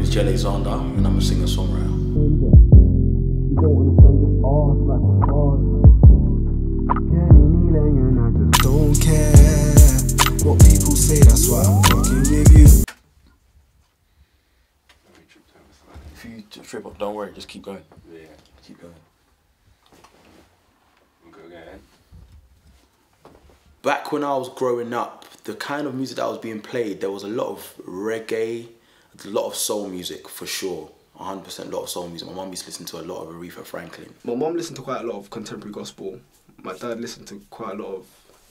name is Jay Alexzander, and I'm a singer-songwriter. Don't care what people say, that's why I'm fucking with you. If you trip up, don't worry, just keep going. Yeah. Keep going. Go again. Back when I was growing up, the kind of music that was being played, there was a lot of reggae, a lot of soul music for sure. 100% a lot of soul music. My mum used to listen to a lot of Aretha Franklin. My mum listened to quite a lot of contemporary gospel. My dad listened to quite a lot of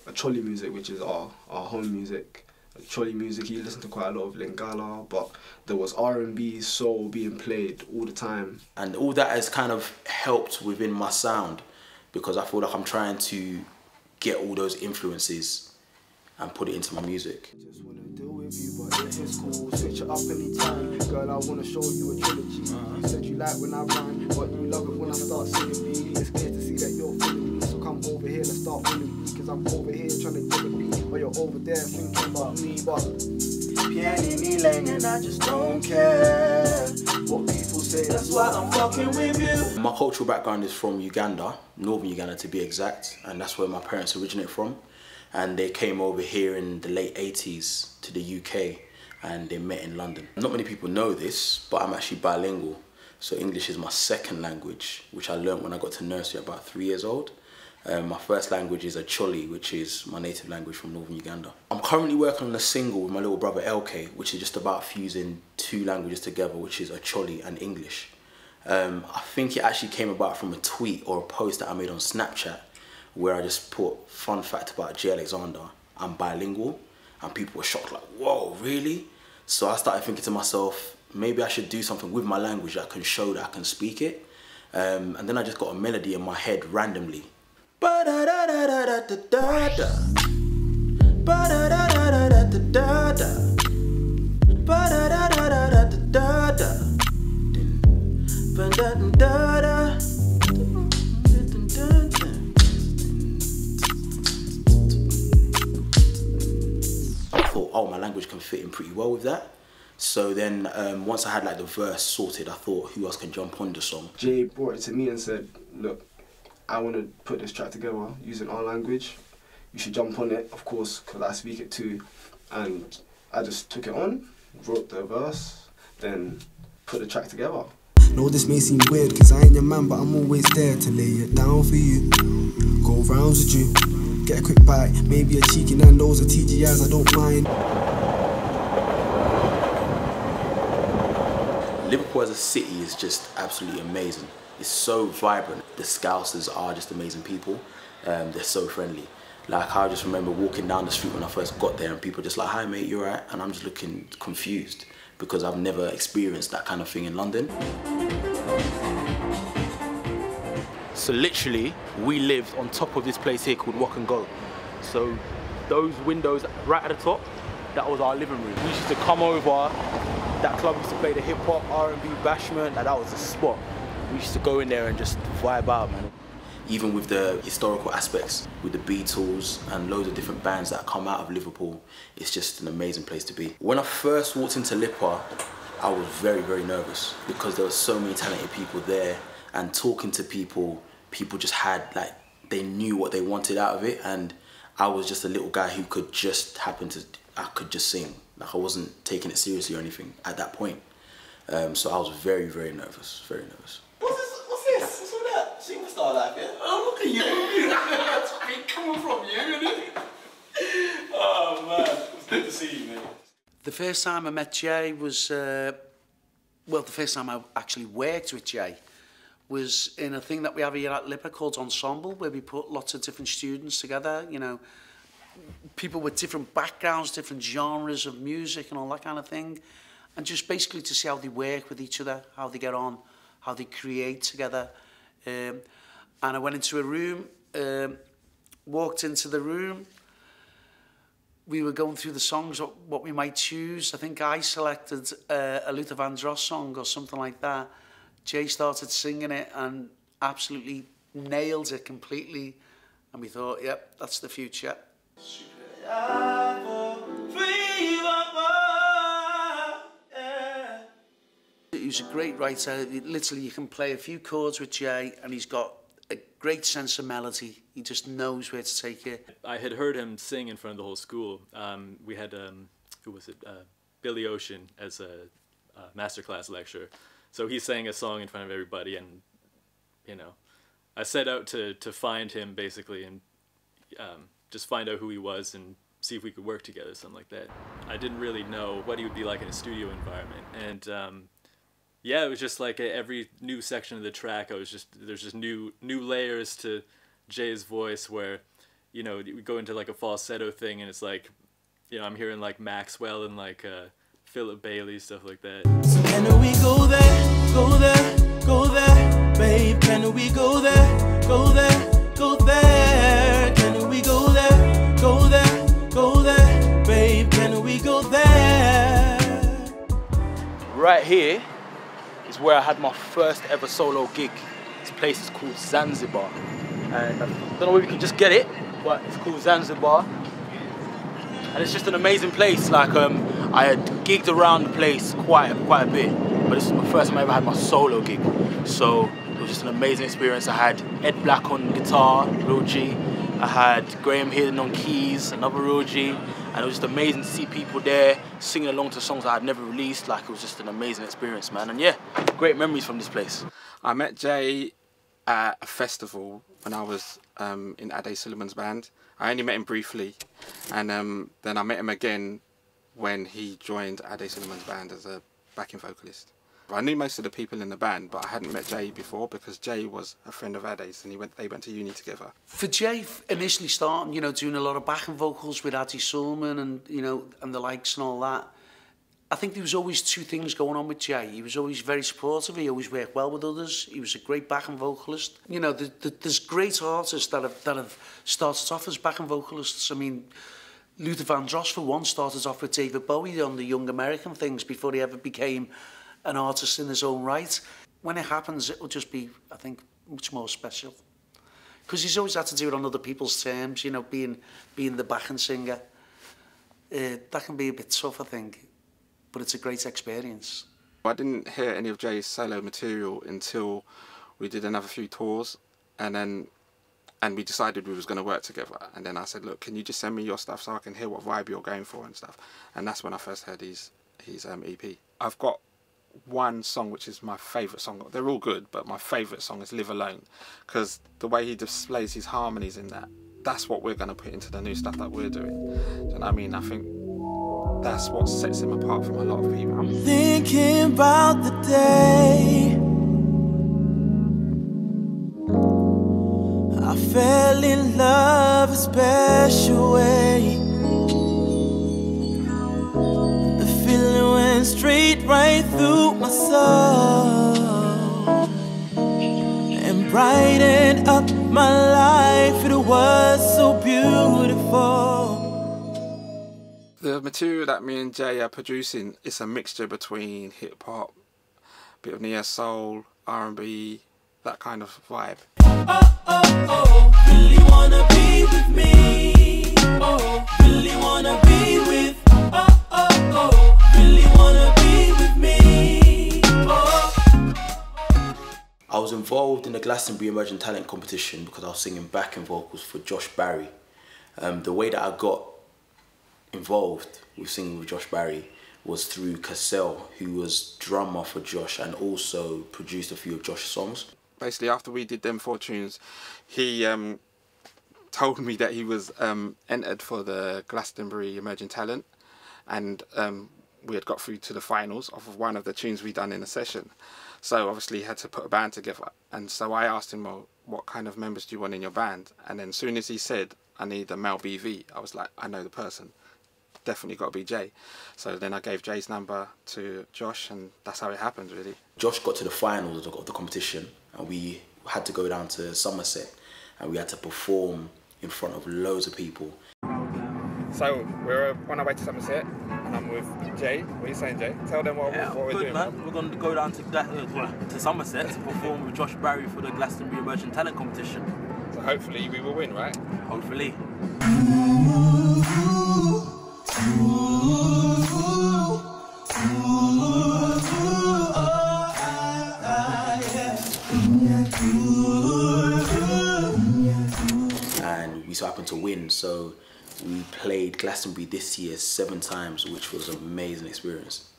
uh, Choli music, which is our, our home music. Choli music, he listened to quite a lot of Lingala, but there was R&B, soul being played all the time. And all that has kind of helped within my sound because I feel like I'm trying to get all those influences and put it into my music. Deal with you, but it is cool. Switch it up anytime. Girl, I wanna show you a trilogy. You said you like when I rhyme, but you love it when I start singing me. It's clear to see that you're feeling me, so come over here and start feeling me. Cause I'm over here trying to give a beat, but you're over there thinking about me. But piano kneeling and I just don't care what people say. That's why I'm fucking with you. My cultural background is from Uganda, northern Uganda to be exact, and that's where my parents originate from. And they came over here in the late 80s to the UK and they met in London. Not many people know this, but I'm actually bilingual. So English is my second language, which I learned when I got to nursery about three years old. Um, my first language is Acholi, which is my native language from northern Uganda. I'm currently working on a single with my little brother LK, which is just about fusing two languages together, which is Acholi and English. Um, I think it actually came about from a tweet or a post that I made on Snapchat where I just put fun fact about Jay Alexzander, I'm bilingual, and people were shocked like, whoa, really? So I started thinking to myself, maybe I should do something with my language that can show that I can speak it. Um, and then I just got a melody in my head randomly. Thought, oh, my language can fit in pretty well with that. So then, um, once I had like the verse sorted, I thought, who else can jump on the song? Jay brought it to me and said, look, I want to put this track together using our language. You should jump on it, of course, because I speak it too. And I just took it on, wrote the verse, then put the track together. Know this may seem weird, cause I ain't your man, but I'm always there to lay it down for you. Go rounds with you, get a quick bite, maybe a cheeky Nando's or TGI's, I don't mind. Liverpool as a city is just absolutely amazing. It's so vibrant. The Scousers are just amazing people. Um, they're so friendly. Like I just remember walking down the street when I first got there and people just like, hi mate, you're alright? And I'm just looking confused because I've never experienced that kind of thing in London. So literally, we lived on top of this place here called Walk and Go. So those windows right at the top, that was our living room. We used to come over, that club used to play the hip hop, R&B, bashment, like that was the spot. We used to go in there and just vibe out, man. Even with the historical aspects, with the Beatles and loads of different bands that come out of Liverpool, it's just an amazing place to be. When I first walked into LIPA, I was very, very nervous because there were so many talented people there and talking to people, people just had like, they knew what they wanted out of it and I was just a little guy who could just happen to, I could just sing. Like I wasn't taking it seriously or anything at that point. Um, so I was very, very nervous, very nervous. What's this? What's this? What's all that? Superstar life, yeah? Oh, look at you. That's big coming from you, isn't it? Oh, man. It's good to see you, mate. The first time I met Jay was, uh, well, the first time I actually worked with Jay was in a thing that we have here at LIPA called Ensemble, where we put lots of different students together, you know, people with different backgrounds, different genres of music and all that kind of thing. And just basically to see how they work with each other, how they get on, how they create together. Um, and I went into a room, um, walked into the room, we were going through the songs, what, we might choose. I think I selected uh, a Luther Vandross song or something like that. Jay started singing it and absolutely nailed it completely. And we thought, yep, that's the future. was a great writer. Literally, you can play a few chords with Jay, and he's got a great sense of melody. He just knows where to take it. I had heard him sing in front of the whole school. Um, we had um, who was it? Uh, Billy Ocean as a, a masterclass lecturer. So he sang a song in front of everybody, and you know, I set out to to find him basically and um, just find out who he was and see if we could work together, something like that. I didn't really know what he would be like in a studio environment, and um, yeah, it was just like every new section of the track. I was just there's just new new layers to Jay's voice where, you know, we go into like a falsetto thing, and it's like, you know, I'm hearing like Maxwell and like uh, Philip Bailey stuff like that. So can we go there, go there, go there, babe? Can we go there, go there, go there? Can we go there, go there, go there, babe? Can we go there? Right here is where I had my first ever solo gig. This place is called Zanzibar. And I don't know if you can just get it, but it's called Zanzibar. And it's just an amazing place. Like um, I had gigged around the place quite quite a bit, but this is my first time I ever had my solo gig. So it was just an amazing experience. I had Ed Black on guitar, real G. I had Graham Hidden on keys, another real G. And it was just amazing to see people there singing along to songs I had never released. Like it was just an amazing experience, man. And yeah, great memories from this place. I met Jay at a festival when I was um, in Ade Suleiman's band. I only met him briefly, and um, then I met him again when he joined Ade Suleiman's band as a backing vocalist. I knew most of the people in the band, but I hadn't met Jay before because Jay was a friend of Ade's, and he went. They went to uni together. For Jay initially starting, you know, doing a lot of backing vocals with Ade Suleiman and you know and the likes and all that. I think there was always two things going on with Jay. He was always very supportive. He always worked well with others. He was a great backing vocalist. You know, the, the, there's great artists that have that have started off as backing vocalists. I mean, Luther Vandross, for one, started off with David Bowie on the Young American things before he ever became an artist in his own right. When it happens, it will just be, I think, much more special. Because he's always had to do it on other people's terms, you know, being being the backing singer. Uh, that can be a bit tough, I think but it's a great experience. I didn't hear any of Jay's solo material until we did another few tours, and then and we decided we was going to work together. And then I said, look, can you just send me your stuff so I can hear what vibe you're going for and stuff. And that's when I first heard his his um, EP. I've got one song which is my favourite song. They're all good, but my favourite song is Live Alone because the way he displays his harmonies in that, that's what we're going to put into the new stuff that we're doing. Do you know what I mean? I think that's what sets him apart from a lot of people. i'm Thinking about the day fell in love a special way. The feeling went straight right through my soul and brightened up my life. It was so beautiful. The material that me and Jay are producing is a mixture between hip hop, bit of neo soul, R and B, that kind of vibe. Oh, oh, oh, really wanna be with me. Oh, really wanna be with. Oh, oh, oh, really wanna be with me. Oh. I was involved in the Glastonbury Emerging Talent competition because I was singing backing vocals for Josh Barry. Um, the way that I got involved with singing with Josh Barry was through Cassel, who was drummer for Josh and also produced a few of Josh's songs. Basically, after we did them four tunes, he um, told me that he was um, entered for the Glastonbury Emerging Talent, and um, we had got through to the finals off of one of the tunes we'd done in a session. So obviously, he had to put a band together, and so I asked him, "Well, what kind of members do you want in your band?" And then, as soon as he said, "I need a male BV," I was like, "I know the person." definitely got to be Jay. So then I gave Jay's number to Josh, and that's how it happened, really. Josh got to the finals of the competition, and we had to go down to Somerset, and we had to perform in front of loads of people. So we're on our way to Somerset, and I'm with Jay. What are you saying, Jay? Tell them what, Yeah, what we're good doing. man. We're going to go down to, uh, to Somerset to perform with Josh Barry for the Glastonbury Emerging Talent Competition. So hopefully we will win, right? Hopefully. So we played Glastonbury this year seven times, which was an amazing experience.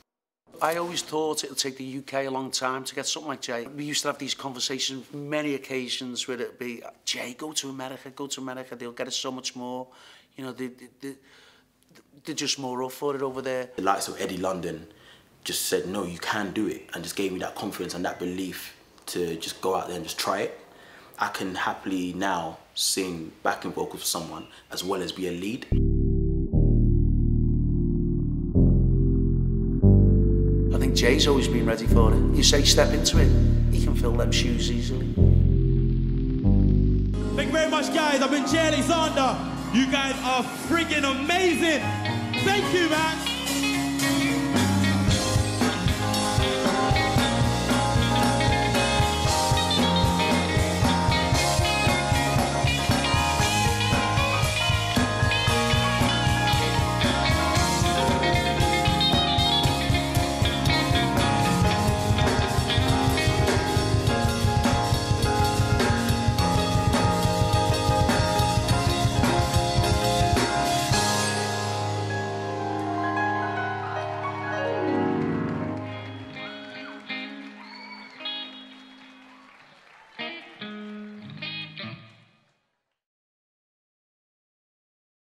I always thought it would take the UK a long time to get something like Jay. We used to have these conversations many occasions where it'd be, Jay, go to America, go to America, they'll get us so much more. You know, they, they, they, they're just more up for it over there. The likes of Eddie Lundon just said, no, you can do it, and just gave me that confidence and that belief to just go out there and just try it. I can happily now sing backing vocals for someone as well as be a lead. I think Jay's always been ready for it. You say step into it, he can fill them shoes easily. Thank you very much, guys. I've been Jay Alexzander. You guys are freaking amazing. Thank you, man.